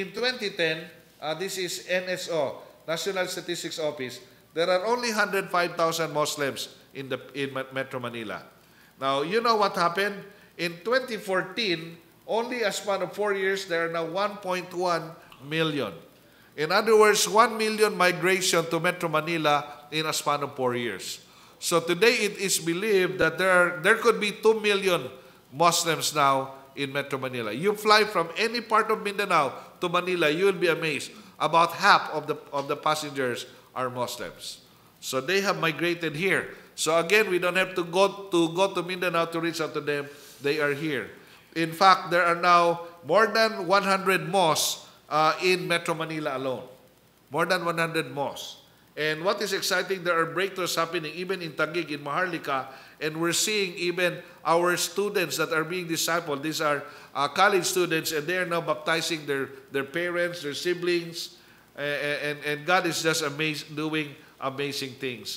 in 2010, uh, this is NSO, National Statistics Office, there are only 105,000 Muslims in, the, in Metro Manila. Now, you know what happened? In 2014, only a span of four years, there are now 1.1 million. In other words, 1 million migration to Metro Manila in a span of four years. So today it is believed that there, are, there could be 2 million Muslims now in Metro Manila. You fly from any part of Mindanao to Manila, you will be amazed. About half of the, of the passengers are Muslims. So they have migrated here. So again, we don't have to go to go to Mindanao to reach out to them. They are here. In fact, there are now more than 100 mosques uh, in Metro Manila alone. More than 100 mosques. And what is exciting, there are breakthroughs happening even in Taguig, in Maharlika, and we're seeing even our students that are being discipled. These are uh, college students, and they are now baptizing their, their parents, their siblings, a- a- and, and God is just doing amazing things.